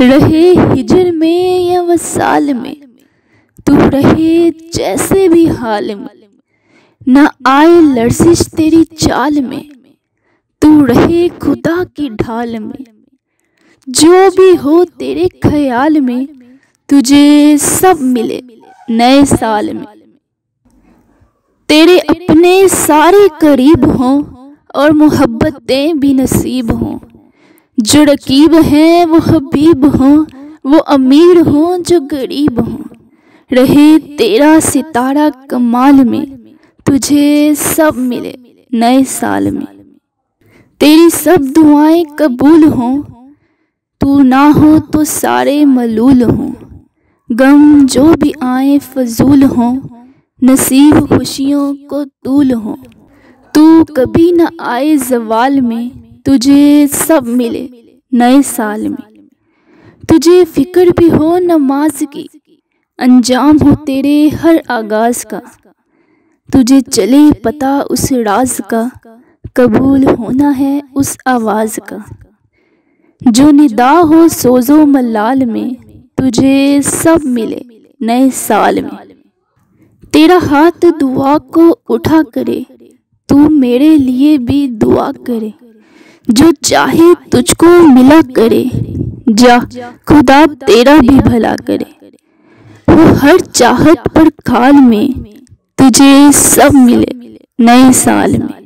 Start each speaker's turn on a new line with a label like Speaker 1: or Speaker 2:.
Speaker 1: रहे हिजर में या वसाल में, तू रहे जैसे भी हाल में। न आए लर्जिश तेरी चाल में, तू रहे खुदा की ढाल में। जो भी हो तेरे ख्याल में, तुझे सब मिले नए साल में। तेरे अपने सारे करीब हों और मोहब्बतें भी नसीब हों। जो रकीब हैं, वो हबीब हों, वो अमीर हों, जो गरीब हों। रहे तेरा सितारा कमाल में, तुझे सब मिले नए साल में। तेरी सब दुआएँ कबूल हों, तू ना हो तो सारे मलूल हों। गम जो भी आए, फजूल हों, नसीब खुशियों को तूल हों। तू कभी न आए जवाल में तुझे सब मिले नए साल में। तुझे फ़िक्र भी हो नमाज़ की, अंजाम हो तेरे हर आगाज़ का। तुझे चले पता उस राज का, कबूल होना है उस आवाज़ का। जो निदा हो सोजो मलाल में, तुझे सब मिले नए साल में। तेरा हाथ दुआ को उठा करे, तू मेरे लिए भी दुआ करे। जो चाहे तुझको मिला करे, जा, खुदा तेरा भी भला करे। वो हर चाहत पर खाल में तुझे सब मिले, नए साल में।